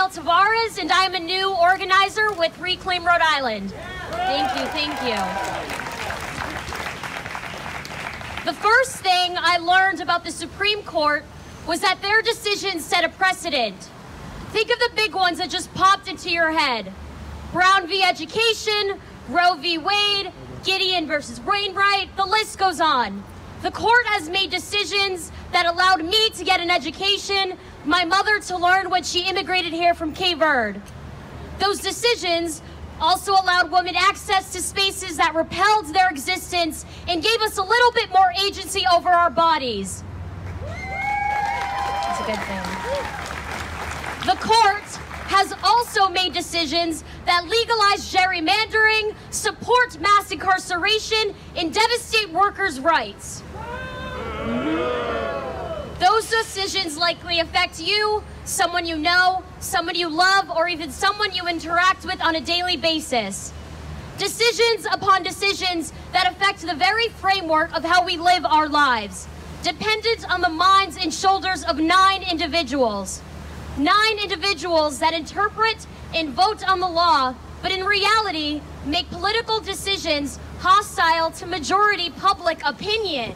Abigail Tavarez, and I am a new organizer with Reclaim Rhode Island. Thank you, thank you. The first thing I learned about the Supreme Court was that their decisions set a precedent. Think of the big ones that just popped into your head. Brown v. Education, Roe v. Wade, Gideon versus Wainwright, the list goes on. The court has made decisions that allowed me to get an education, my mother to learn when she immigrated here from Cape Verde. Those decisions also allowed women access to spaces that repelled their existence and gave us a little bit more agency over our bodies. That's a good thing. The court has also made decisions that legalize gerrymandering, support mass incarceration, and devastate workers' rights. Mm-hmm. Those decisions likely affect you, someone you know, someone you love, or even someone you interact with on a daily basis. Decisions upon decisions that affect the very framework of how we live our lives, dependent on the minds and shoulders of nine individuals. Nine individuals that interpret and vote on the law, but in reality make political decisions hostile to majority public opinion.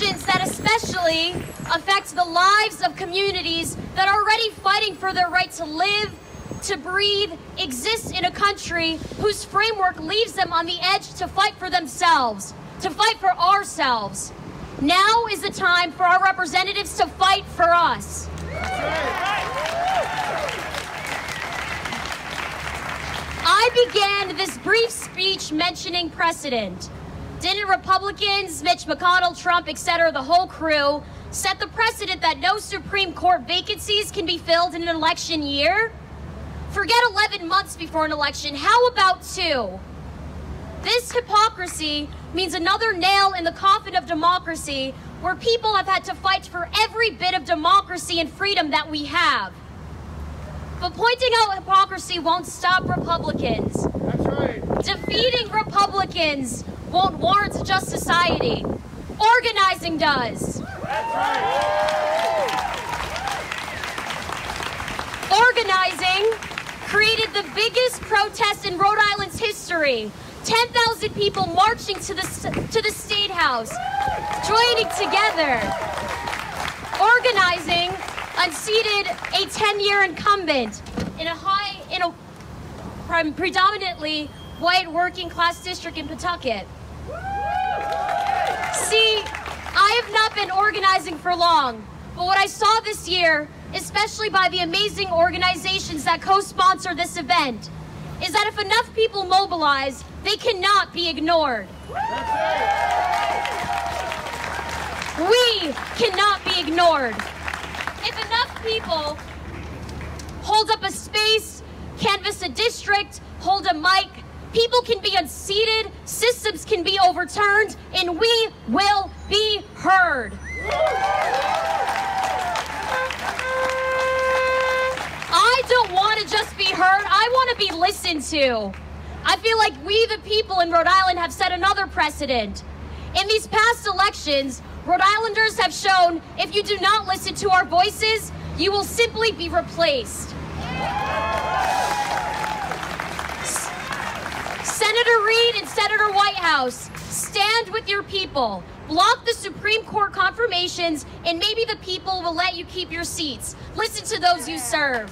Decisions that especially affect the lives of communities that are already fighting for their right to live, to breathe, exist in a country whose framework leaves them on the edge to fight for themselves, to fight for ourselves. Now is the time for our representatives to fight for us. I began this brief speech mentioning precedent. Didn't Republicans, Mitch McConnell, Trump, etc., the whole crew, set the precedent that no Supreme Court vacancies can be filled in an election year? Forget 11 months before an election. How about two? This hypocrisy means another nail in the coffin of democracy where people have had to fight for every bit of democracy and freedom that we have. But pointing out hypocrisy won't stop Republicans. That's right. Defeating Republicans won't warrant a just society. Organizing does. Organizing created the biggest protest in Rhode Island's history. 10,000 people marching to the, to the State House, joining together. Organizing unseated a 10-year incumbent in a high, in a predominantly white working class district in Pawtucket. See, I have not been organizing for long, but what I saw this year, especially by the amazing organizations that co-sponsor this event, is that if enough people mobilize, they cannot be ignored. We cannot be ignored. If enough people hold up a space, canvass a district, hold a mic, people can be unseated, systems can be overturned, and we will be heard. I don't want to just be heard, I want to be listened to. I feel like we, the people in Rhode Island, have set another precedent. In these past elections, Rhode Islanders have shown if you do not listen to our voices, you will simply be replaced. Senator Reed and Senator Whitehouse, stand with your people. Block the Supreme Court confirmations, and maybe the people will let you keep your seats. Listen to those you serve.